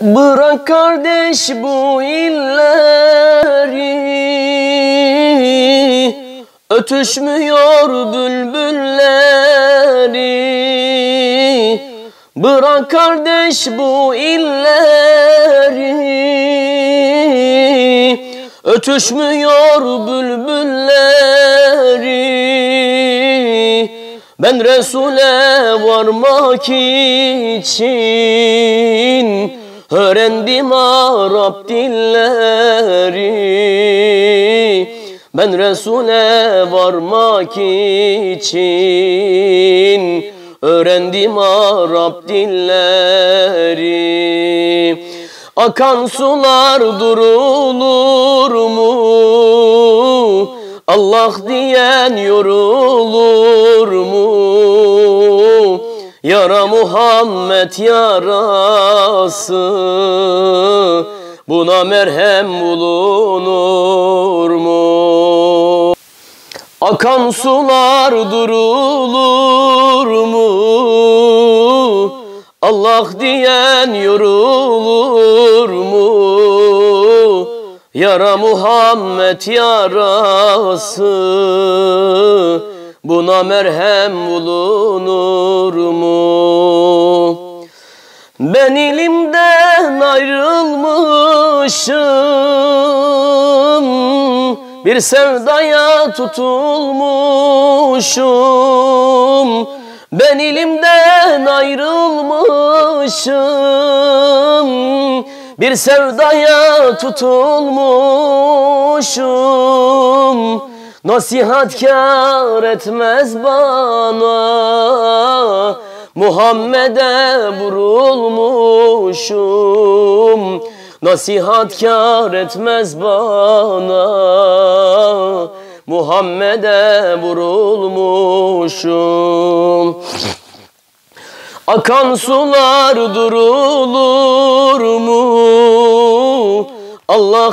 Bırak kardeş bu illeri. Ötüşmüyor bülbülleri. Bırak kardeş bu illeri. Ötüşmüyor bülbülleri. Ben Resul'e varmak için Öğrendim Arap dilleri Ben Resul'e varmak için Öğrendim Arap dilleri Akan sular durulur mu? Allah diyen yorulur mu? Yara Muhammed yarası Buna merhem bulunur mu? Akan sular durulur mu? Allah diyen yorulur mu? Yara Muhammed yarası Buna merhem bulunur mu? Ben ilimden ayrılmışım Bir sevdaya tutulmuşum. Ben ilimden ayrılmışım Bir sevdaya tutulmuşum. Nasihat kâr etmez bana Muhammed'e vurulmuşum. Nasihat kâr etmez bana. Muhammed'e vurulmuşum. Akan sular durulur mu? Allah